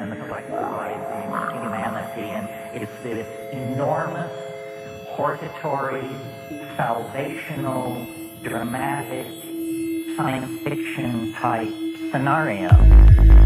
and the fibroids and humanity and it's this enormous hortatory, salvational, dramatic, science fiction type scenario.